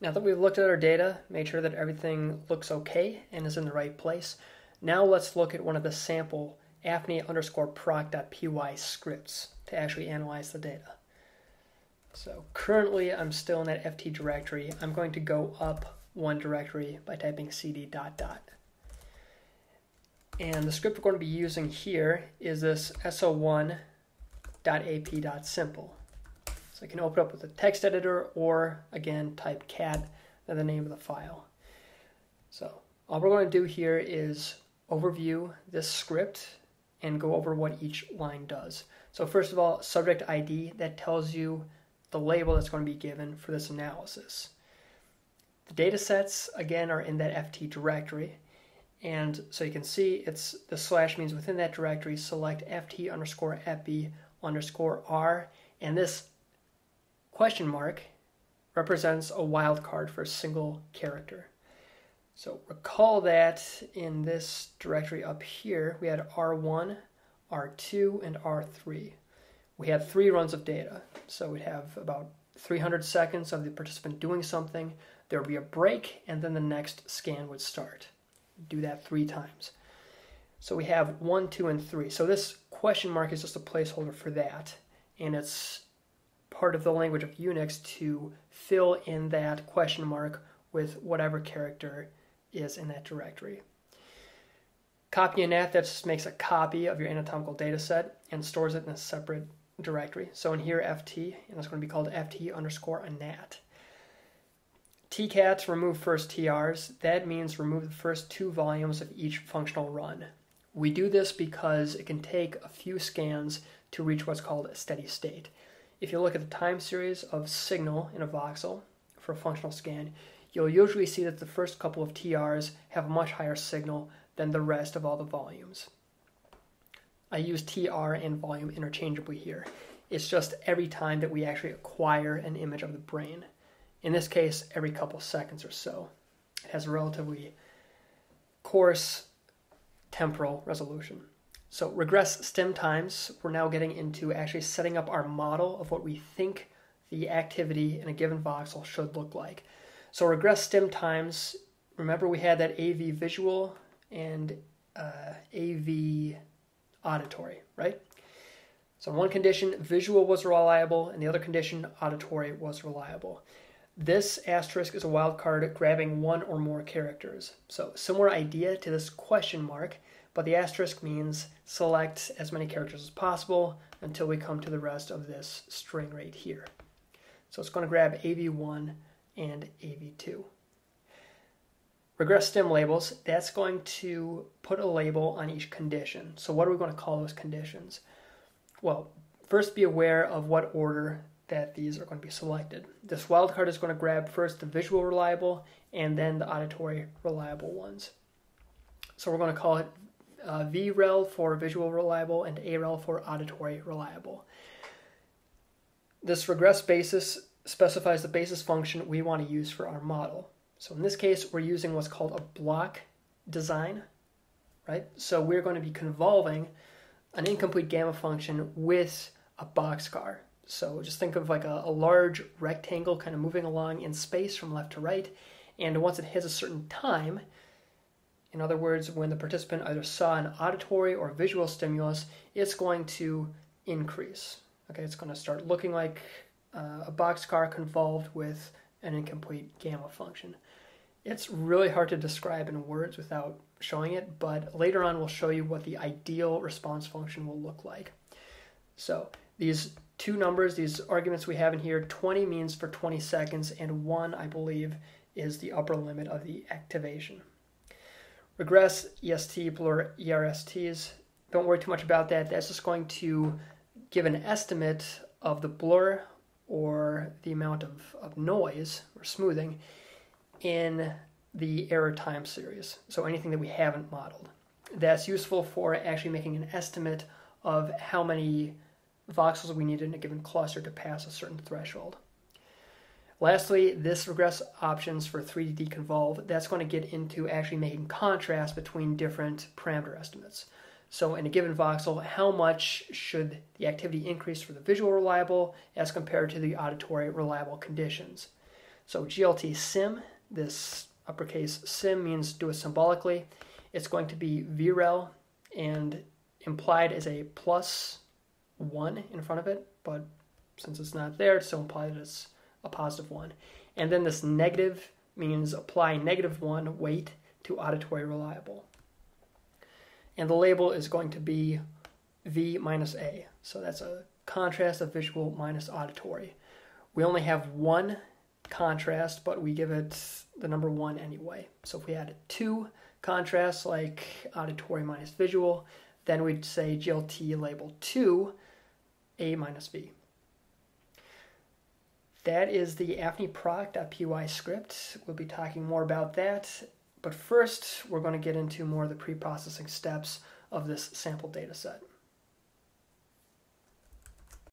Now that we've looked at our data, made sure that everything looks okay and is in the right place, now let's look at one of the sample afni underscore proc.py scripts to actually analyze the data. So currently I'm still in that FT directory. I'm going to go up one directory by typing cd dot dot. And the script we're going to be using here is this so1.ap.simple. Can open up with a text editor or again type cat then the name of the file. So all we're going to do here is overview this script and go over what each line does. So first of all, subject ID, that tells you the label that's going to be given for this analysis. The data sets, again, are in that FT directory. And so you can see it's the slash means within that directory, select ft underscore epi underscore r. And this question mark represents a wildcard for a single character. So recall that in this directory up here, we had R1, R2, and R3. We had three runs of data. So we'd have about 300 seconds of the participant doing something. There would be a break, and then the next scan would start. Do that three times. So we have one, two, and three. So this question mark is just a placeholder for that. And it's part of the language of Unix to fill in that question mark with whatever character is in that directory. Copy that just makes a copy of your anatomical data set and stores it in a separate directory. So in here, ft, and it's going to be called ft underscore anat. tcat remove first TRs. That means remove the first two volumes of each functional run. We do this because it can take a few scans to reach what's called a steady state. If you look at the time series of signal in a voxel for a functional scan, you'll usually see that the first couple of TRs have a much higher signal than the rest of all the volumes. I use TR and volume interchangeably here. It's just every time that we actually acquire an image of the brain. In this case, every couple seconds or so. It has a relatively coarse temporal resolution. So regress stim times, we're now getting into actually setting up our model of what we think the activity in a given voxel should look like. So regress stim times, remember we had that AV visual and uh, AV auditory, right? So one condition, visual was reliable, and the other condition, auditory was reliable. This asterisk is a wildcard grabbing one or more characters. So similar idea to this question mark, but the asterisk means select as many characters as possible until we come to the rest of this string right here. So it's going to grab AV1 and AV2. Regress stim labels, that's going to put a label on each condition. So what are we going to call those conditions? Well, first be aware of what order that these are going to be selected. This wildcard is going to grab first the visual reliable and then the auditory reliable ones. So we're going to call it uh, VREL for visual reliable and AREL for auditory reliable. This regress basis specifies the basis function we want to use for our model. So in this case, we're using what's called a block design, right? So we're going to be convolving an incomplete gamma function with a boxcar. So just think of like a, a, large rectangle kind of moving along in space from left to right. And once it hits a certain time, in other words, when the participant either saw an auditory or visual stimulus, it's going to increase. Okay, it's going to start looking like uh, a boxcar convolved with an incomplete gamma function. It's really hard to describe in words without showing it, but later on we'll show you what the ideal response function will look like. So these two numbers, these arguments we have in here, 20 means for 20 seconds, and 1, I believe, is the upper limit of the activation. Regress, EST, blur, ERSTs, don't worry too much about that. That's just going to give an estimate of the blur or the amount of, of noise or smoothing in the error time series. So anything that we haven't modeled. That's useful for actually making an estimate of how many voxels we need in a given cluster to pass a certain threshold. Lastly, this regress options for 3D deconvolve, that's going to get into actually making contrast between different parameter estimates. So in a given voxel, how much should the activity increase for the visual reliable as compared to the auditory reliable conditions? So GLT sym, this uppercase sym means do it symbolically. It's going to be VREL and implied as a plus one in front of it, but since it's not there, it's still implied as a positive one. And then this negative means apply negative one weight to auditory reliable. And the label is going to be V minus A. So that's a contrast of visual minus auditory. We only have one contrast, but we give it the number one anyway. So if we had two contrasts like auditory minus visual, then we'd say GLT label 2, A minus V. That is the AFNI script. We'll be talking more about that. But first, we're going to get into more of the pre-processing steps of this sample data set.